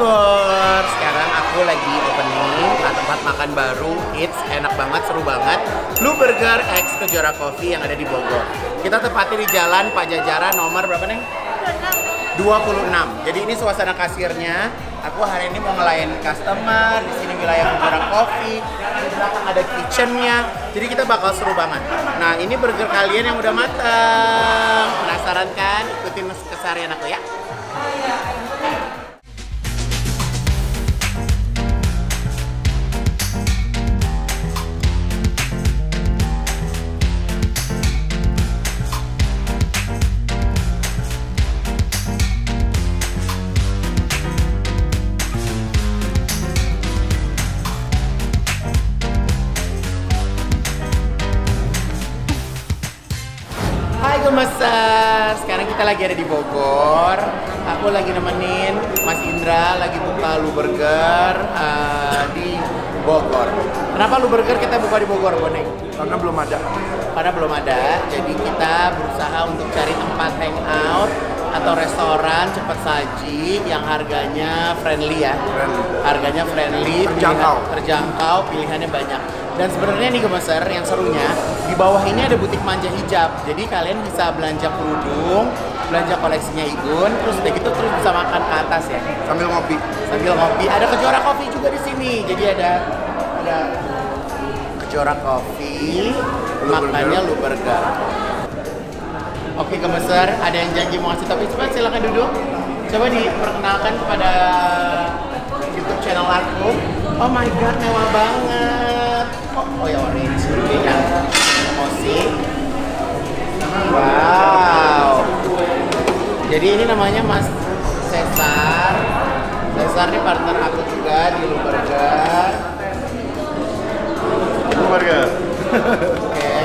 Bogor. Sekarang aku lagi opening tempat makan baru, hits, enak banget, seru banget. Lu Burger X Kejora Coffee yang ada di Bogor. Kita tepatnya di Jalan Pajajaran nomor berapa, Neng? 26. Jadi ini suasana kasirnya. Aku hari ini mau ngelayan customer. Di sini wilayah Kejora Coffee. Di belakang ada kitchennya. Jadi kita bakal seru banget. Nah, ini burger kalian yang udah matang. Penasaran kan? Ikutin keseharian aku ya. Gemeser, sekarang kita lagi ada di Bogor. Aku lagi nemenin Mas Indra lagi buka Lu Burger eh, di Bogor. Kenapa Lu Burger kita buka di Bogor, Boneng? Karena belum ada. Karena belum ada, jadi kita berusaha untuk cari tempat hangout atau restoran cepat saji yang harganya friendly ya. Friendly. Harganya friendly, Terjangkau. pilihan- terjangkau, pilihannya banyak. Dan sebenarnya nih gemeser, yang serunya di bawah ini ada butik manja hijab. Jadi kalian bisa belanja kerudung, belanja koleksinya Igun, terus udah gitu terus bisa makan ke atas ya Sambil ngopi. sambil ngopi. Ada kejora kopi juga di sini. Jadi ada ada kejora kopi, makannya lu burger. Oke gemeser, ada yang janji mau ngasih topik cepat silakan duduk. Coba diperkenalkan kepada YouTube channel aku. Oh my god, mewah banget. Oh, oh ya orange ya. Wow. Jadi ini namanya Mas Cesar. Cesar ini partner aku juga di Lu Burger. Lu burger. Oke.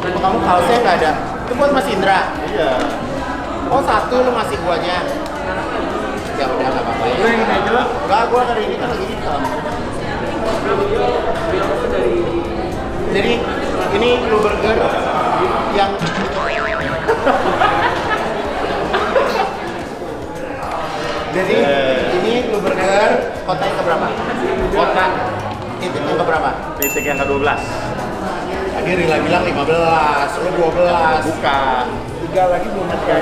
Oh, kamu kaosnya nggak ada? Itu buat Mas Indra. Iya. Oh satu lu ngasih guanya. Ya udah nggak apa-apa ya. Yang aja lah. Enggak, gua hari ini kan lagi hitam. Jadi ini Lu Burger yang Jadi ini Lu Burger kota yang keberapa? Kota titik yang keberapa? Titik yang ke-12. Tadi Rila bilang 15, lu 12. Buka. Tiga lagi belum ada.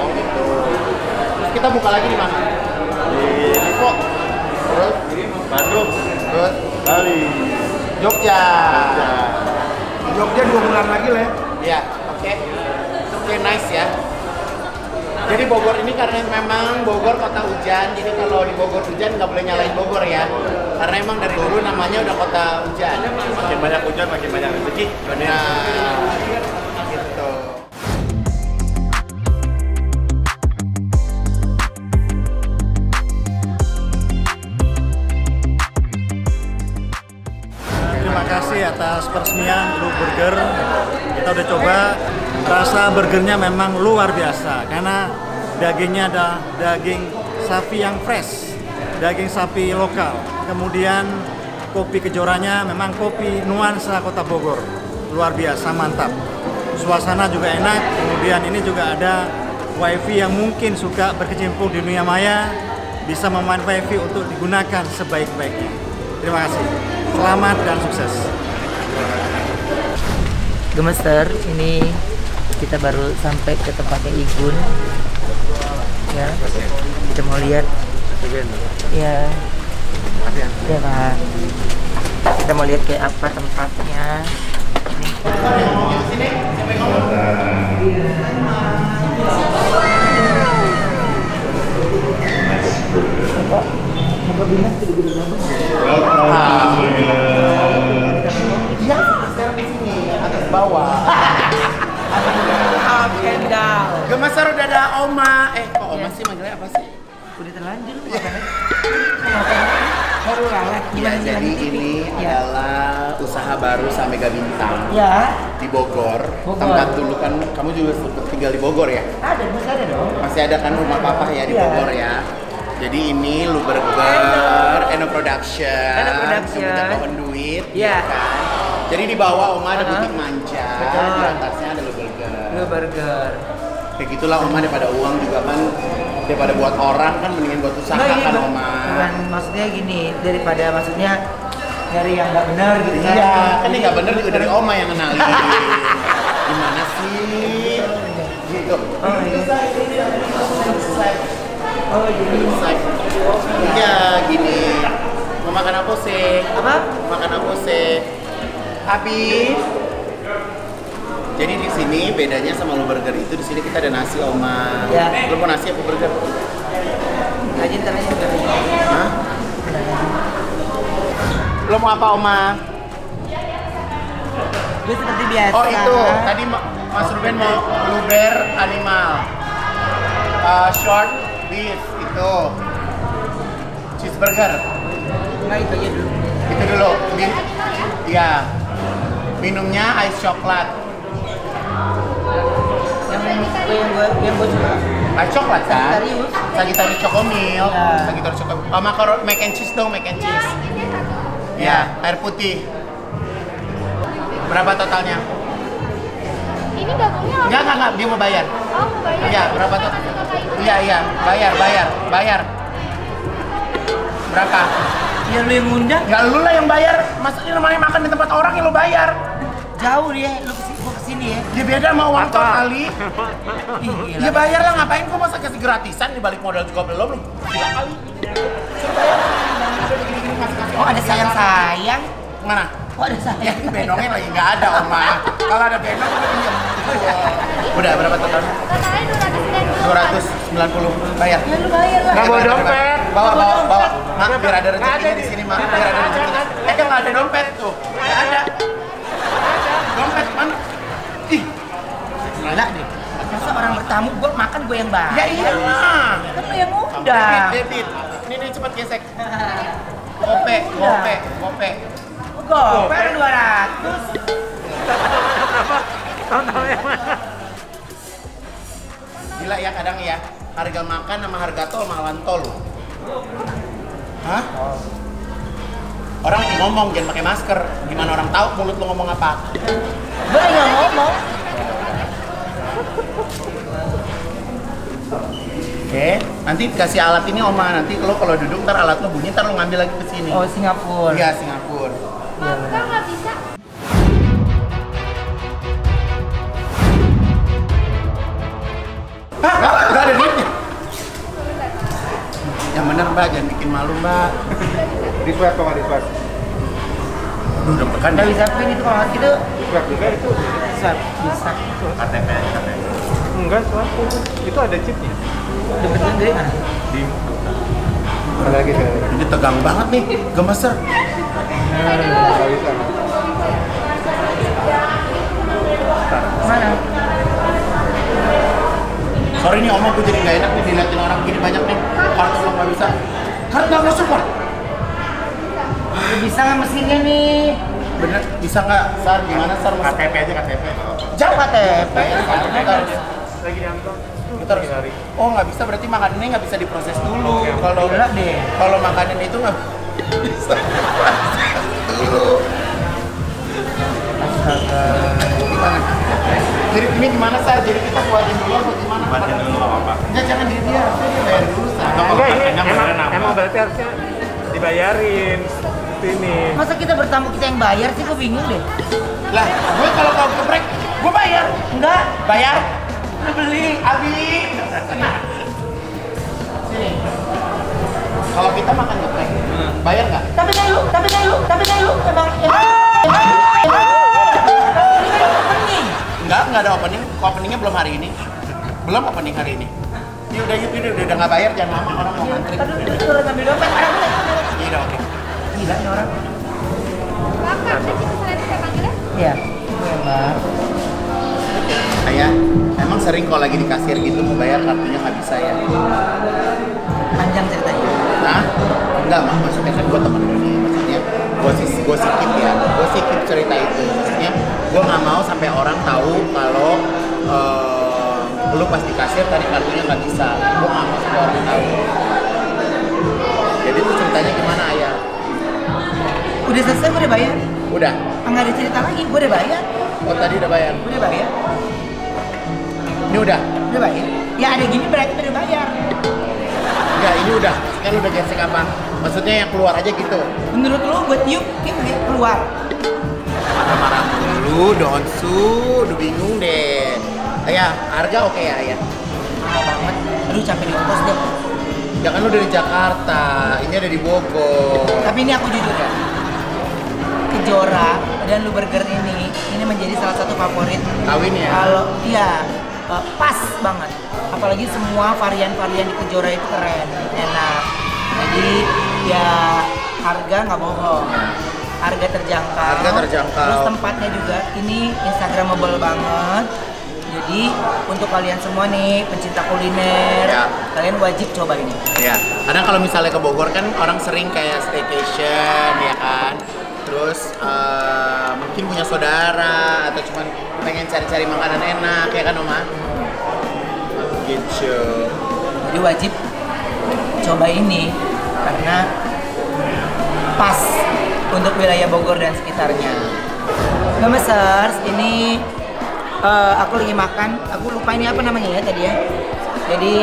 Oh gitu. Terus kita buka lagi di mana? Di Depok. Terus, Bandung. terus Bali. Jogja. Ya. Jogja dua bulan lagi lah ya. Ya, oke. Oke, nice ya. Jadi Bogor ini karena memang Bogor kota hujan, jadi kalau di Bogor hujan nggak boleh nyalain Bogor ya. Karena emang dari dulu namanya udah kota hujan. Makin banyak hujan, makin banyak rezeki. Nah, atas peresmian Lu Burger. Kita udah coba rasa burgernya memang luar biasa karena dagingnya ada daging sapi yang fresh, daging sapi lokal. Kemudian kopi kejoranya memang kopi nuansa Kota Bogor. Luar biasa, mantap. Suasana juga enak. Kemudian ini juga ada wifi yang mungkin suka berkecimpung di dunia maya bisa memainkan wifi untuk digunakan sebaik-baiknya. Terima kasih. Selamat dan sukses. Gemeser, ini kita baru sampai ke tempatnya Igun. Ya, kita mau lihat. Ya, ya Pak. Kita mau lihat kayak apa tempatnya. Bapak, Bapak Dinas tidak berapa? Bawah. Up and down. Udah ada Oma. Eh, kok Oma sih manggilnya apa sih? Udah terlanjur lu makannya. Baru. Iya, Gimana jadi ini Ya. adalah usaha baru Samega Bintang Ya. di Bogor. Bogor. Tempat dulu kan kamu juga sempat tinggal di Bogor ya? Ada, masih ada dong. Masih ada kan rumah papa ya di Iya. Bogor ya. Jadi ini Lu Burger, Eno Production, Eno Production. pohon duit, Iya. ya kan? Jadi di bawah Oma ada butik manja, Betul. di atasnya ada Lu Burger. Lu burger. Kayak gitulah Oma daripada uang juga kan, daripada buat orang kan mendingan buat usaha Nggak, kan Oma. Bukan maksudnya gini, daripada maksudnya nyari yang nggak benar gitu kan. Iya, kan ini nggak bener juga dari Oma yang kenalin. Gimana sih? Gitu. Oh, iya. Oh, jadi Iya, gini. Mau makan apa sih? apa? Makan apa sih? Habis. Jadi di sini bedanya sama lu burger itu di sini kita ada nasi Oma. Ya. Lu mau nasi apa burger? Aja ntar aja. Hah? Lu mau apa Oma? Gue seperti biasa. Oh itu, tadi Ma- Mas Ruben mau luber animal. Uh, short beef itu. Cheeseburger. Enggak itu aja dulu. Itu dulu. Min ya. Minumnya ice coklat. Yang gue yang gue yang gue suka. Ice coklat kan? Sagittarius. Sagittarius Chocomil. Ya. Sagittarius Chocomil. Oh, makaron mac and cheese dong, mac and cheese. Ya, air putih. Berapa totalnya? Ini gabungnya apa? Enggak, enggak, enggak, dia mau bayar. Oh, mau bayar. Iya, berapa itu. Iya, iya, bayar, bayar, bayar. Berapa? Ya lu yang ngundang. Ya lu lah yang bayar. Maksudnya namanya makan di tempat orang yang lu bayar. Jauh dia, lu ke sini, gua ke sini ya. Ya beda sama uang tol kali. Ih, gila. Ya bayar lah, ngapain gua masa kasih gratisan di balik modal juga belum lu. Gila kali. Oh ada sayang-sayang. Mana? Oh ada Ya sayang. ini benongnya lagi nggak ada, Oma. Kalau ada benong, udah pinjam. Udah, berapa total? Totalnya 290. 290 bayar. Ya lu bayar lah. Nggak bawa dompet. Bawa, bawa, bawa. Mak, biar ada ada di sini, Mak. Biar ada rezekinya. Eh, kan nggak ada dompet tuh. Bertamu gua makan gua yang bayar. ya iya. Kan lu yang Debit, ngundang. debit. Ini nih cepat gesek. Gope, gope, gope. Goper 200. Gila ya kadang ya. Harga makan sama harga tol malah tol. Hah? Orang ngomong jangan pakai masker. Gimana orang tahu mulut lo ngomong apa? Gua nggak ngomong. Nanti kasih alat ini Oma. Nanti lo kalau duduk ntar alat lo bunyi ntar lo ngambil lagi ke sini. Oh Singapura. Iya Singapura. Iya, bisa. Hah? Nggak ada duitnya. Yang bener mbak, jangan bikin malu mbak. Di swab kok nggak di swab? Aduh, udah pekan ya. bisa pin itu kalau gitu. Swab juga itu. Bisa, bisa. KTP, KTP. Enggak swab. Itu ada chipnya. Dapetin dari mana? Di ada lagi sekali lagi. Ini tegang banget nih, gemeser. Mana? Sorry nih Oma, gue jadi nggak enak nih diliatin orang gini banyak nih. Kartu lo nggak bisa. Kartu nggak masuk pak. Bisa nggak mesinnya nih? Bener, bisa nggak? Sar, gimana Sar? KTP aja KTP. Jauh KTP. Lagi diangkut. Kita harus. Oh nggak bisa, berarti makanannya nggak bisa diproses dulu. Kalau Gila deh. kalau makanan itu nggak bisa diproses dulu. Jadi ini gimana Sar? Jadi kita buatin dulu atau gimana? Buatin dulu nggak apa-apa. Enggak, jangan diri dia. Dia bayar dulu. Enggak ini emang, emang berarti harusnya dibayarin sini. Masa kita bertamu kita yang bayar sih? Gue bingung deh. Lah, gue kalau kau geprek, gue bayar. Enggak. Bayar? Beli. Abi. Sini. Kalau kita makan geprek, bayar nggak? Tapi kayak lu, tapi kayak lu, tapi kayak lu emang kan opening. Enggak, enggak ada opening. Openingnya belum hari ini. Belum opening hari ini. Yuk udah yuk udah udah nggak bayar jangan lama orang mau ngantri. Aduh, turun ambil dompet. Orang mulai. Iya udah oke. Gila nih orang. Kakak, tadi misalnya saya panggilnya? Iya. Iya, Mbak. Ayah, emang sering kalau lagi di kasir gitu mau bayar kartunya nggak bisa ya? Panjang ceritanya. Nah, enggak mah maksudnya kan gue temen ini maksudnya gue sih gue sikit ya gue sikit cerita itu maksudnya gue nggak mau sampai orang tahu kalau eh, lu pas di kasir tadi kartunya nggak bisa gue nggak mau sampai orang tahu jadi itu ceritanya gimana ayah Udah selesai, gue udah bayar. udah Enggak ada cerita lagi, gue udah bayar. oh tadi udah bayar Gue udah bayar. Ini udah Udah bayar. Ya ada gini berarti udah bayar. enggak ini udah kan udah gesek apa maksudnya yang keluar aja gitu Menurut lu gue tiup, tiup dia keluar. marah-marah dulu donsu udah bingung deh ayah harga oke ya ayah Mahal banget. Aduh capek di ongkos deh. Ya kan lu dari Jakarta, ini ada di Bogor. Tapi ini aku jujur ya. Kejora dan Lu Burger ini ini menjadi salah satu favorit Kawin ya? kalau iya eh, pas banget apalagi semua varian-varian di Kejora itu keren enak jadi ya harga nggak bohong harga terjangkau Harga terjangkau. terus tempatnya juga ini instagramable banget jadi untuk kalian semua nih pencinta kuliner Ya. kalian wajib coba ini Ya, kadang kalau misalnya ke Bogor kan orang sering kayak staycation ya kan. Terus eh, mungkin punya saudara atau cuman pengen cari-cari makanan enak ya kan Oma? Gitu. jadi wajib coba ini karena pas untuk wilayah Bogor dan sekitarnya. Gemesers, ini eh, aku lagi makan, aku lupa ini apa namanya ya tadi ya. Jadi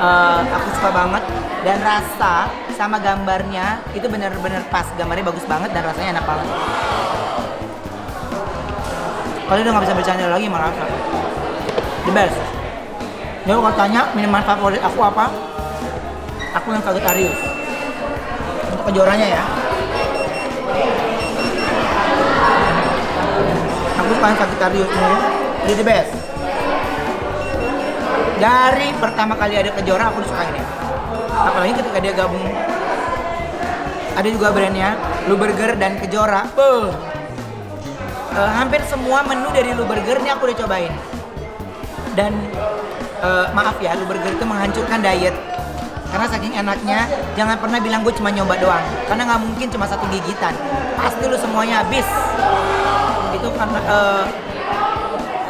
eh, aku suka banget dan rasa sama gambarnya itu bener-bener pas, gambarnya bagus banget dan rasanya enak banget. Kalau udah nggak bisa bercanda lagi malah. The best. Jadi kalau tanya minuman favorit aku apa? Aku yang Sagittarius. Untuk kejoranya ya. Aku suka yang Sagittarius ini. Ini the best. Dari pertama kali ada kejora aku suka ini. Apalagi ketika dia gabung ada juga brandnya Lu Burger dan Kejora. Beuh. Eh, hampir semua menu dari Lu Burger ini aku udah cobain. Dan eh, maaf ya, Lu Burger itu menghancurkan diet. Karena saking enaknya, jangan pernah bilang gue cuma nyoba doang. Karena nggak mungkin cuma satu gigitan. Pasti lu semuanya habis. Itu karena eh,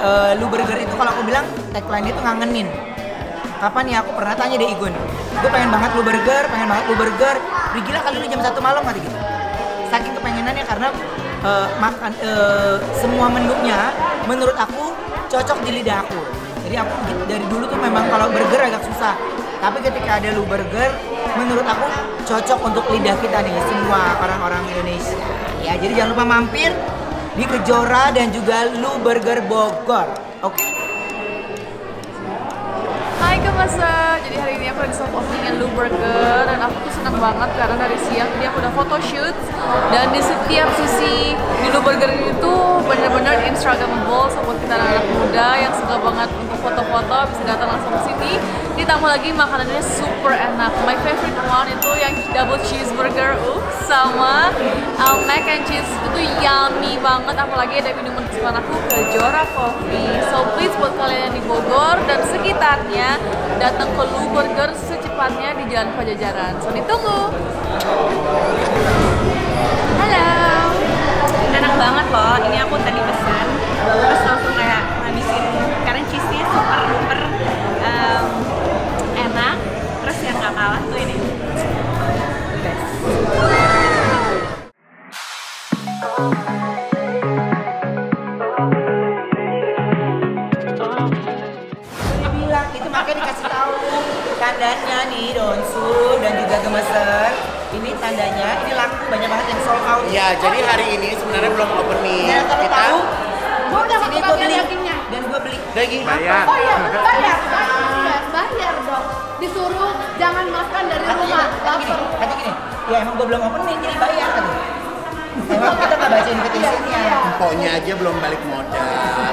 eh, Lu Burger itu kalau aku bilang tagline itu ngangenin. Kapan ya aku pernah tanya deh Igun, gue pengen banget lu burger, pengen banget lu burger. Udah gila kali lu jam satu malam kali gitu. Saking kepengenannya karena eh, makan eh, semua menunya menurut aku cocok di lidah aku. Jadi aku dari dulu tuh memang kalau burger agak susah. Tapi ketika ada lu burger, menurut aku cocok untuk lidah kita nih semua orang-orang Indonesia. Ya jadi jangan lupa mampir di Kejora dan juga Lu Burger Bogor. Oke? Hai Kemasa, jadi hari ini aku lagi soft opening Lu Burger dan aku tuh senang banget karena dari siang tadi aku udah photoshoot. Dan di setiap sisi di Burger ini tuh bener-bener instagramable buat kita anak muda yang suka banget foto-foto bisa datang langsung ke sini. Ditambah lagi makanannya super enak. My favorite one itu yang double cheeseburger uh, sama um, mac and cheese. Itu yummy banget apalagi ada minuman kesukaan aku Kejora Coffee so please buat kalian yang di Bogor dan sekitarnya datang ke Lu Burger secepatnya di Jalan Pajajaran. So ditunggu. Halo. Enak banget loh. Ini aku tadi bayar. Oh iya, bayar. bayar, bayar dong. Disuruh jangan makan dari hati rumah. Tapi gini, gini, ya emang gue belum opening, jadi bayar kan? Emang kita nggak bacain petisinya. Iya, iya. Pokoknya aja belum balik modal.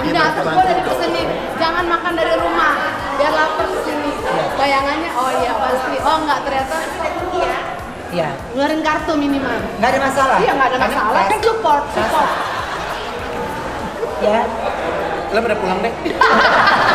Nah, terus gue udah dipesenin, jangan makan dari rumah, biar lapar ke sini. Iya. Bayangannya, oh iya pasti. Oh enggak, ternyata iya. Ngeluarin kartu minimal. Nggak ada masalah. Iya nggak ada masalah. Kan support, support. Ya, Lo pada pulang deh.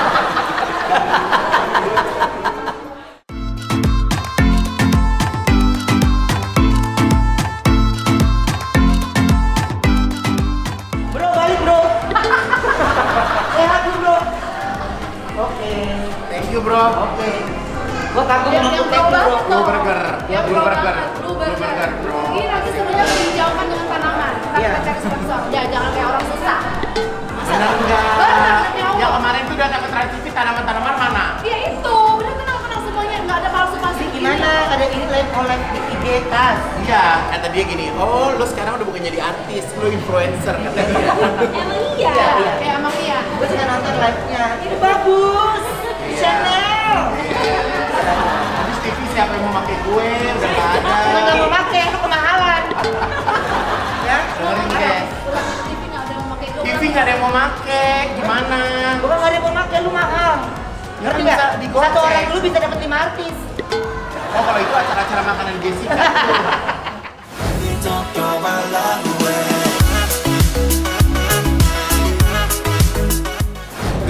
live di IG tas. Iya, kata dia gini, oh lu sekarang udah bukan jadi artis, lu influencer kata dia. Emang iya. Iya, kayak sama Pia. Gue suka nonton live-nya. Ini bagus. Chanel. Habis TV siapa yang mau pakai gue? Udah nggak ada. Gue mau pakai, itu kemahalan. ya. Dengerin guys. TV nggak ada yang mau make, gimana? Gue nggak ada yang mau pakai, lu mahal. Ngerti digocek. Satu orang dulu bisa dapat lima artis. Oh kalau itu acara-acara makanan Jessica tuh.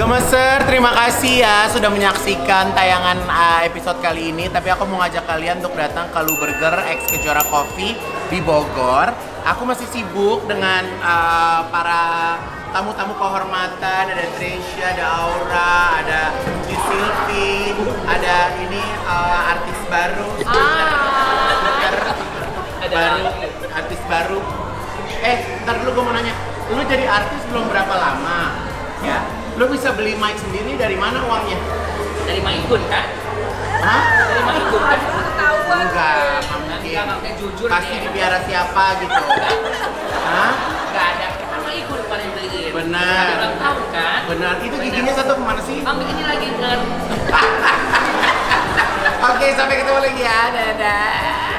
Gemeser, terima kasih ya sudah menyaksikan tayangan uh, episode kali ini. Tapi aku mau ngajak kalian untuk datang ke Lu Burger X Kejora Coffee di Bogor. Aku masih sibuk dengan uh, para tamu-tamu kehormatan. Ada Tresya, ada Aura, ada Silvi, ada ini uh, artis baru. baru, artis baru. Eh, ntar dulu gue mau nanya, lu jadi artis belum berapa lama? Ya, lu bisa beli mic sendiri dari mana uangnya? Dari Maigun kan? Hah? Dari Maigun kan? Ketahuan. Enggak, nggak mungkin. Nggak jujur Pasti nih. dipiara siapa gitu. Hah? Benar. Ulang tahun kan? Benar, itu giginya satu ke mana sih? Kamu ini lagi kan? Oke, sampai ketemu lagi ya. Dadah.